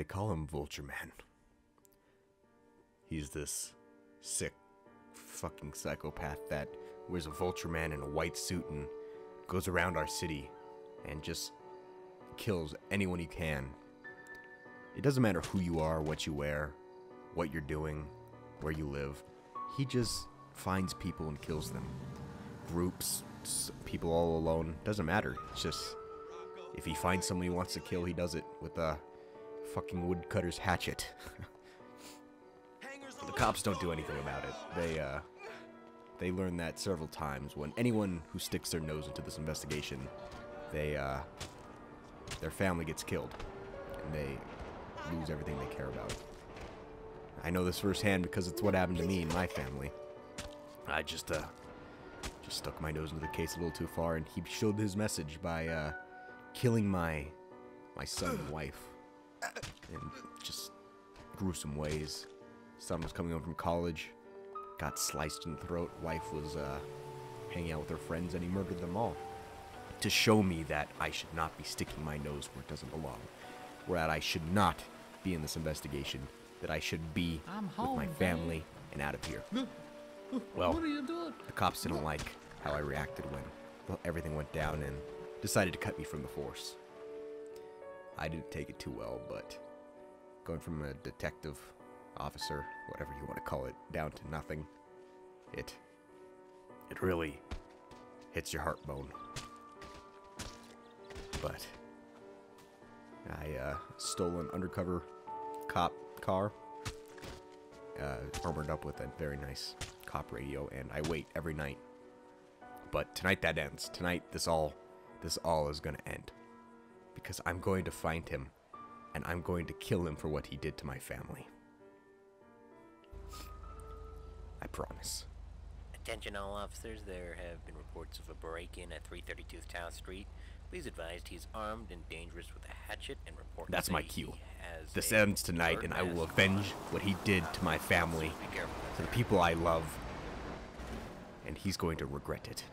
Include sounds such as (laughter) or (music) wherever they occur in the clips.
They call him Vulture Man. He's this sick, fucking psychopath that wears a Vulture Man in a white suit and goes around our city and just kills anyone he can. It doesn't matter who you are, what you wear, what you're doing, where you live. He just finds people and kills them. Groups, people all alone, doesn't matter. It's just if he finds someone he wants to kill, he does it with a fucking woodcutter's hatchet. (laughs) the cops don't do anything about it. They uh they learn that several times when anyone who sticks their nose into this investigation, they uh their family gets killed and they lose everything they care about. I know this firsthand because it's what happened to me and my family. I just uh just stuck my nose into the case a little too far and he showed his message by uh killing my my son and wife in just gruesome ways. Son was coming home from college, got sliced in the throat. Wife was uh, hanging out with her friends, and he murdered them all. To show me that I should not be sticking my nose where it doesn't belong, where I should not be in this investigation, that I should be with my family and out of here. Well, What are you doing? the cops didn't like how I reacted when everything went down and decided to cut me from the force. I didn't take it too well, but going from a detective officer, whatever you want to call it, down to nothing, it it really hits your heartbone. But I uh, stole an undercover cop car, uh, armored up with a very nice cop radio, and I wait every night. But tonight that ends. Tonight this all this all is gonna end. Because I'm going to find him and I'm going to kill him for what he did to my family. I promise. Attention all officers, there have been reports of a break-in at 332 Town Street. Please advise he's armed and dangerous with a hatchet and report That's my cue. This ends tonight and I will avenge what he did to my family, to the people I love, and he's going to regret it.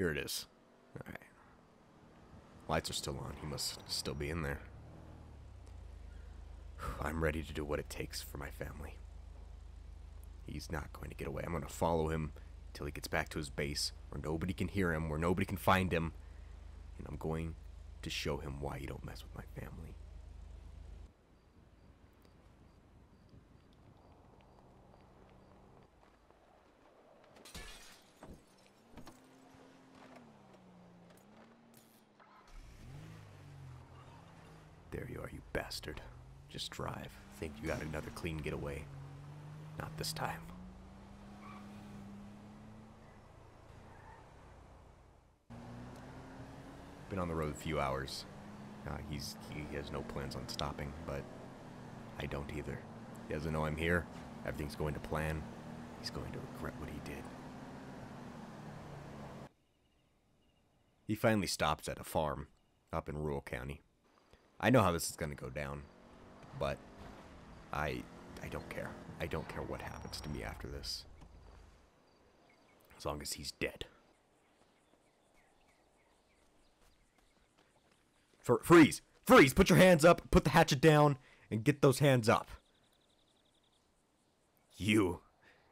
Here it is. Alright. Lights are still on. He must still be in there. (sighs) I'm ready to do what it takes for my family. He's not going to get away. I'm going to follow him till he gets back to his base where nobody can hear him, where nobody can find him. And I'm going to show him why you don't mess with my family. There you are, you bastard. Just drive. Think you got another clean getaway. Not this time. Been on the road a few hours. Uh, he's he has no plans on stopping, but I don't either. He doesn't know I'm here. Everything's going to plan. He's going to regret what he did. He finally stops at a farm up in rural county. I know how this is going to go down, but I I don't care. I don't care what happens to me after this. As long as he's dead. For, freeze! Freeze! Put your hands up, put the hatchet down, and get those hands up. You,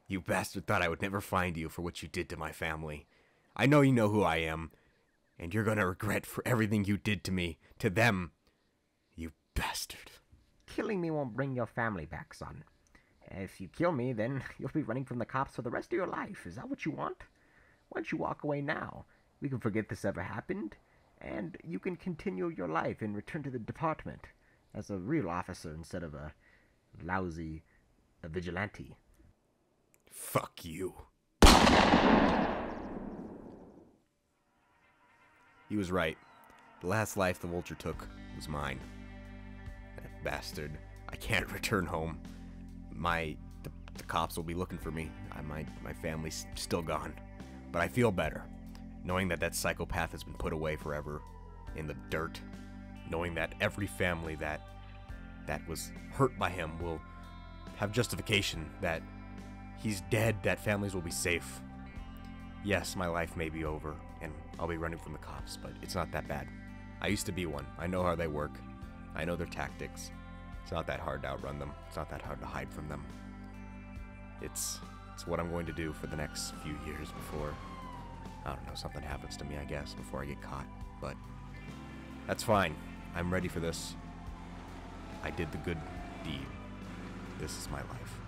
you bastard thought I would never find you for what you did to my family. I know you know who I am, and you're gonna regret for everything you did to me, to them. Bastard. Killing me won't bring your family back, son. If you kill me, then (laughs) you'll be running from the cops for the rest of your life. Is that what you want? Why don't you walk away now? We can forget this ever happened, and you can continue your life and return to the department as a real officer instead of a lousy a vigilante. Fuck you. He was right. The last life the vulture took was mine. Bastard. I can't (laughs) return home. My the, the cops will be looking for me. I, my my family's still gone. But I feel better knowing that that psychopath has been put away forever in the dirt. Knowing that every family that that was hurt by him will have justification that he's dead, that families will be safe. Yes, my life may be over, and I'll be running from the cops, but it's not that bad. I used to be one. I know how they work. I know their tactics. It's not that hard to outrun them. It's not that hard to hide from them. It's it's what I'm going to do for the next few years before I don't know, something happens to me, I guess, before I get caught. But that's fine. I'm ready for this. I did the good deed. This is my life.